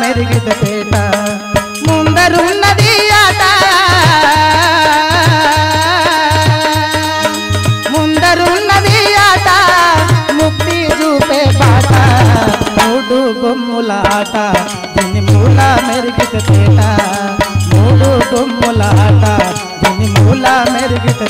దీని మూల ముందరున్నది ఆట. ముందరున్నది ఆట ముక్తి చూపే పాట. మూడు బొమ్ముల ఆట దీని మూల మెరిగిత తేట మూడు బొమ్మలాట దీని మూల మెరిగిత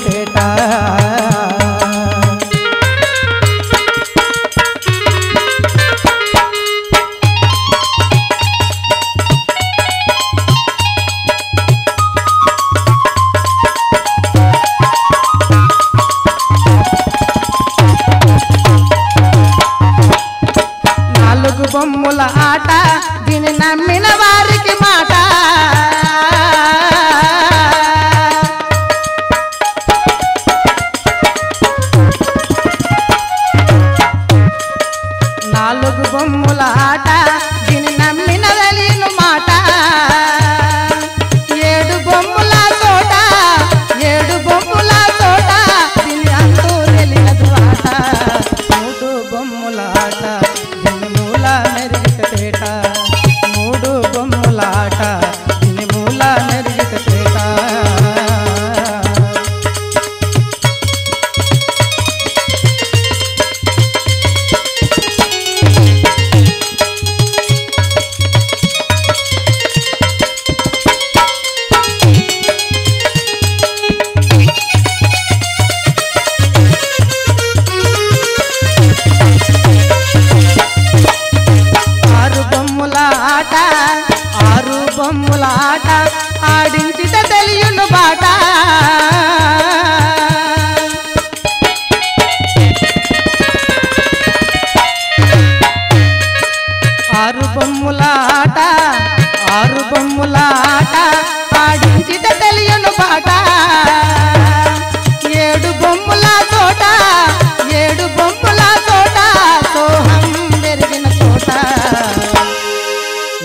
ఆరు బొమ్ములాట ఆరు బొమ్ములాట ఆట తెలియను పాట. ఏడు బొమ్ముల తోట ఏడు బొమ్ముల తోట సోహం పెరిగిన తోట.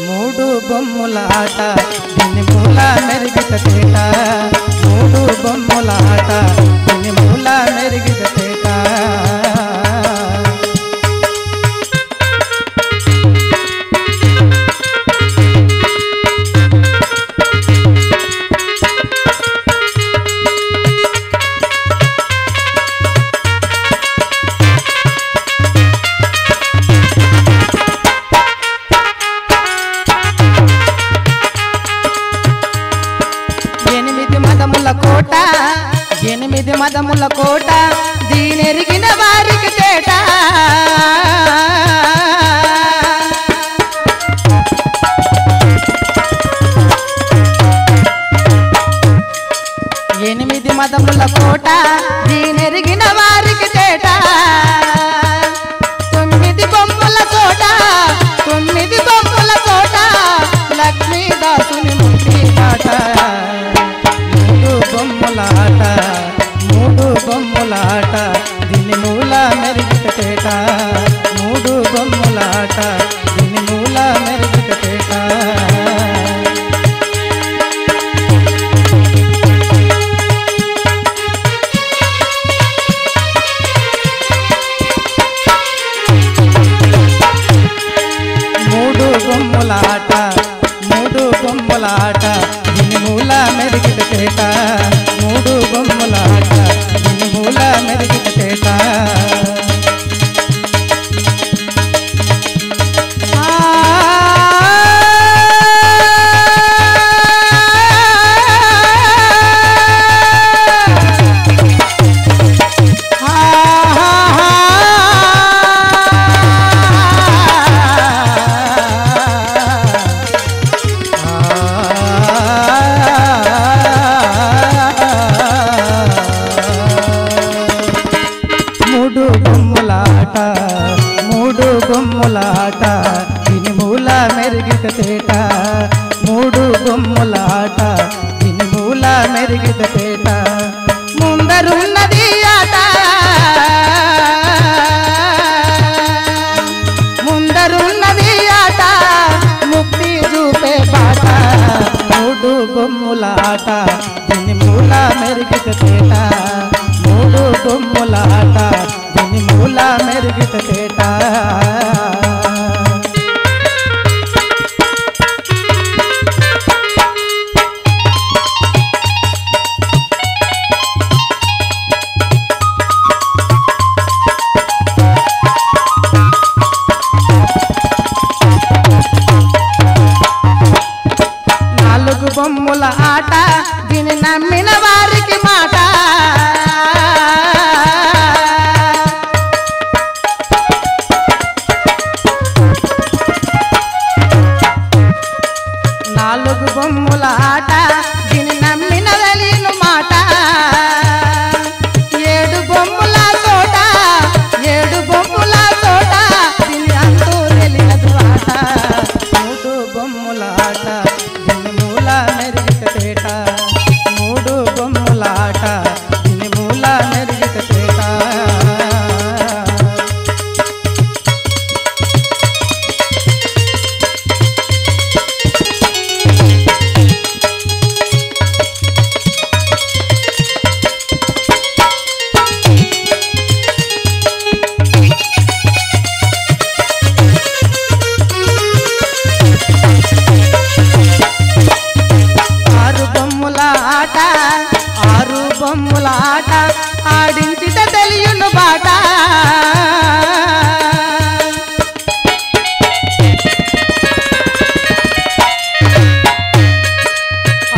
మూడు బొమ్ములాట దీని మూల మెరిగిట తేట. మూడు బొమ్ములాట మెరిగిద పేట ముందరున్నది ఆట ముందరున్నది ఆట ముక్తి చూపే పాట మూడు బొమ్ముల ఆట దీని మూల మెరిగిద పేట మూడు బొమ్ముల ఆట దీని మూల మెరిగిద పేట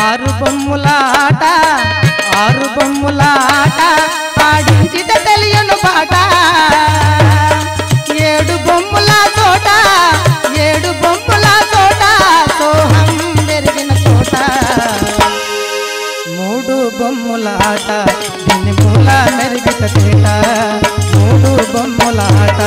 ఆరు బొమ్ములాట ఆరు బొమ్ములాట పాడించిట తెలియను పాట. ఏడు బొమ్ముల తోట ఏడు బొమ్ముల తోట సోహం పెరిగిన తోట. మూడు బొమ్ములాట దీని మూల మెరిగిత తేట. మూడు బొమ్ములాట